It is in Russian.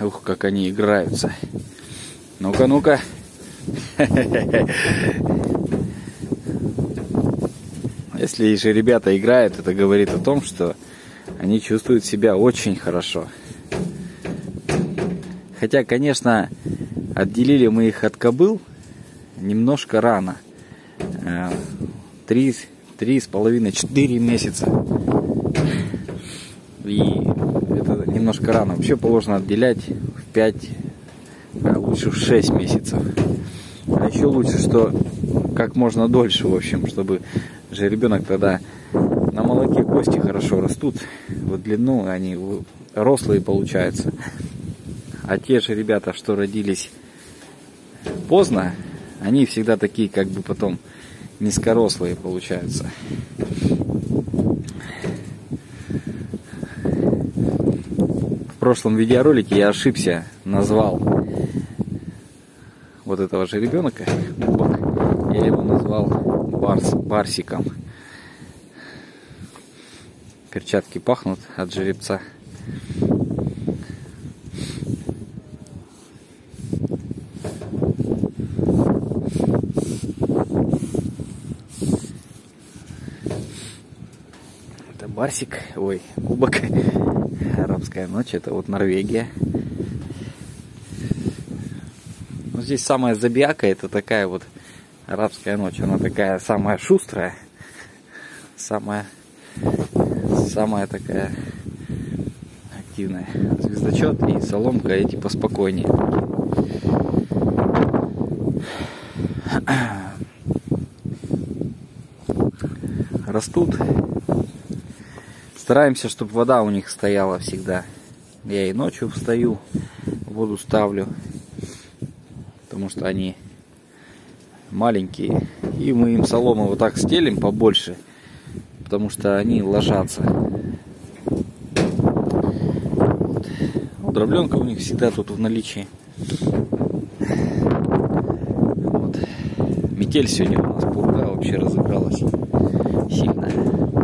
Ух, как они играются. Ну-ка, ну-ка. Если же ребята играют, это говорит о том, что они чувствуют себя очень хорошо. Хотя, конечно, отделили мы их от кобыл немножко рано. Э, три, три с половиной, четыре месяца. И рано. Вообще положено отделять в 5, а лучше в 6 месяцев. А еще лучше, что как можно дольше, в общем, чтобы же ребенок тогда на молоке кости хорошо растут, в длину они рослые получаются. А те же ребята, что родились поздно, они всегда такие, как бы потом низкорослые получаются. В прошлом видеоролике я ошибся, назвал вот этого же ребенка, я его назвал барс, барсиком. Перчатки пахнут от жеребца. Это барсик, ой, кубок. Арабская ночь, это вот Норвегия. Ну, здесь самая забияка, это такая вот арабская ночь. Она такая самая шустрая, самая, самая такая активная. Звездочет и соломка эти поспокойнее. Растут. Стараемся, чтобы вода у них стояла всегда. Я и ночью встаю, воду ставлю, потому что они маленькие. И мы им солому вот так стелим побольше, потому что они ложатся. Вот. Дробленка у них всегда тут в наличии. Метель сегодня у нас пурга вообще разыгралась сильная.